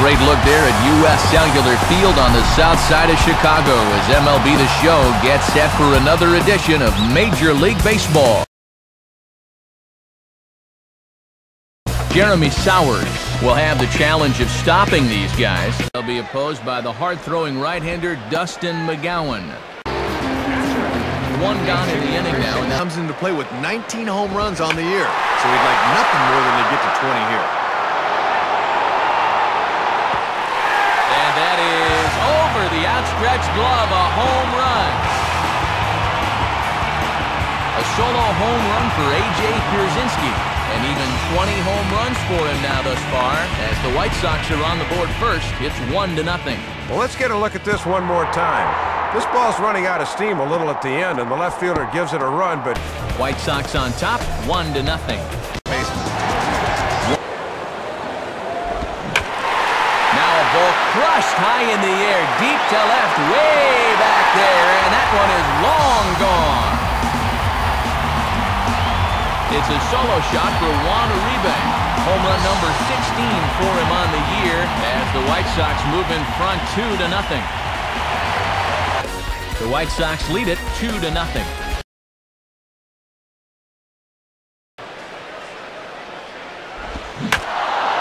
great look there at U.S. Cellular Field on the south side of Chicago as MLB The Show gets set for another edition of Major League Baseball. Jeremy Sowers will have the challenge of stopping these guys. They'll be opposed by the hard-throwing right-hander Dustin McGowan. One gone in the inning now. Comes into play with 19 home runs on the year, so he'd like nothing more than to get to 20 here. Outstretched glove, a home run. A solo home run for A.J. Pierzynski. And even 20 home runs for him now thus far. As the White Sox are on the board first, it's 1 to nothing. Well, let's get a look at this one more time. This ball's running out of steam a little at the end, and the left fielder gives it a run, but... White Sox on top, 1 to nothing. High in the air, deep to left, way back there, and that one is long gone. It's a solo shot for Juan Uribe. Home run number 16 for him on the year as the White Sox move in front 2 to nothing. The White Sox lead it 2 to nothing.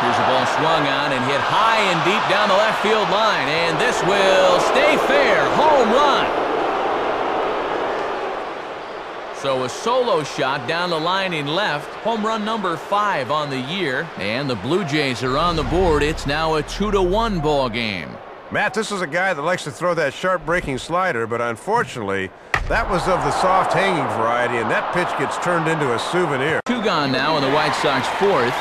Here's a ball swung on and hit high and deep down the left field line. And this will stay fair. Home run. So a solo shot down the line in left. Home run number five on the year. And the Blue Jays are on the board. It's now a 2 to one ball game. Matt, this is a guy that likes to throw that sharp breaking slider, but unfortunately, that was of the soft hanging variety, and that pitch gets turned into a souvenir. Two gone now in the White Sox fourth.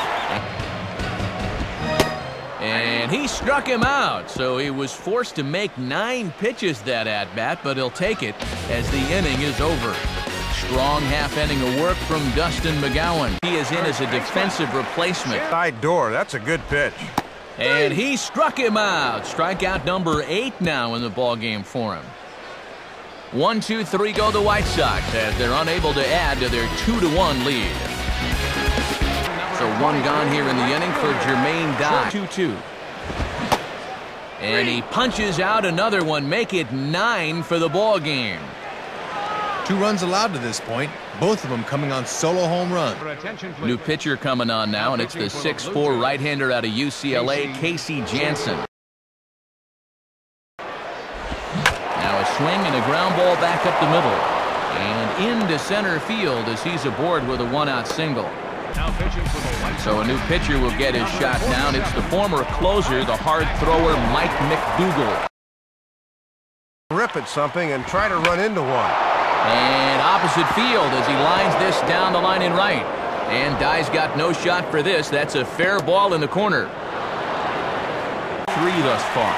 And he struck him out, so he was forced to make nine pitches that at-bat, but he'll take it as the inning is over. Strong half inning of work from Dustin McGowan. He is in as a defensive replacement. Side door, that's a good pitch. And he struck him out. Strikeout number eight now in the ball game for him. One, two, three go the White Sox as they're unable to add to their two to one lead. So one gone here in the inning for Jermaine Dye. Two two. And he punches out another one, make it nine for the ball game. Two runs allowed to this point, both of them coming on solo home run. New pitcher coming on now, and it's the 6'4 right-hander out of UCLA, Casey Janssen. Now a swing and a ground ball back up the middle. And into center field as he's aboard with a one-out single. So a new pitcher will get his shot down. It's the former closer, the hard thrower, Mike MacDougal. Rip at something and try to run into one. And opposite field as he lines this down the line in right. And Dye's got no shot for this. That's a fair ball in the corner. Three thus far.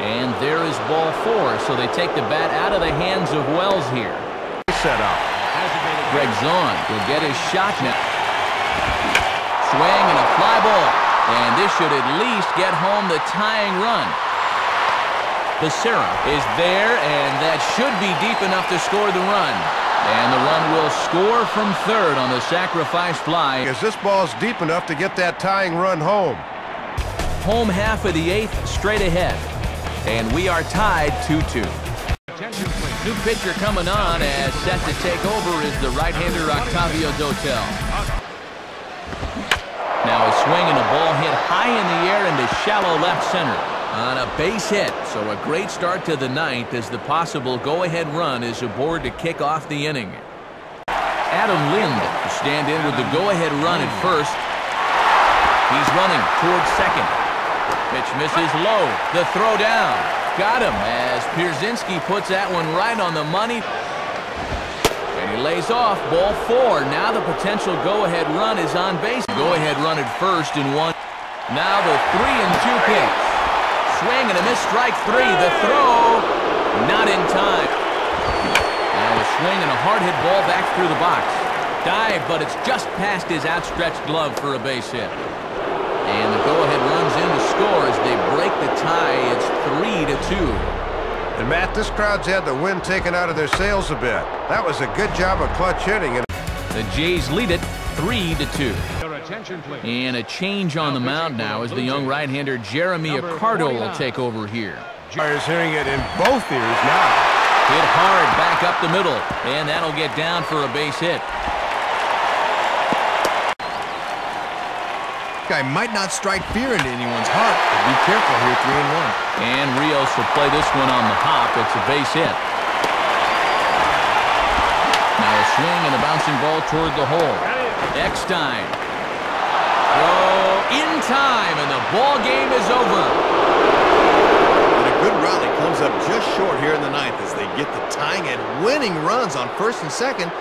And there is ball four, so they take the bat out of the hands of Wells here. Set up. Greg Zaun will get his shot now. Swing and a fly ball. And this should at least get home the tying run. Becerra is there, and that should be deep enough to score the run. And the run will score from third on the sacrifice fly. Because this ball's deep enough to get that tying run home. Home half of the eighth straight ahead. And we are tied 2-2. New pitcher coming on as set to take over is the right-hander Octavio Dotel. Now a swing and a ball hit high in the air into shallow left center on a base hit. So a great start to the ninth as the possible go-ahead run is aboard to kick off the inning. Adam Lind stand in with the go-ahead run at first. He's running towards second. Pitch misses low. The throw down. Got him as Pierzynski puts that one right on the money. And he lays off ball four. Now the potential go-ahead run is on base. Go-ahead run at first and one. Now the three and two pitch. Swing and a miss strike three. The throw not in time. Now a swing and a hard hit ball back through the box. Dive, but it's just past his outstretched glove for a base hit. And the go-ahead runs in to score as they break the tie. It's three to two. And Matt, this crowd's had the wind taken out of their sails a bit. That was a good job of clutch hitting. And the Jays lead it three to two. And a change on the mound now as the young right-hander Jeremy Accardo will take over here. Is hearing it in both ears now. Hit hard back up the middle, and that'll get down for a base hit. Guy might not strike fear into anyone's heart, but be careful here, three and one. And Rios will play this one on the hop. It's a base hit. Now a swing and a bouncing ball toward the hole. Eckstein. Throw in time, and the ball game is over. And a good rally comes up just short here in the ninth as they get the tying and winning runs on first and second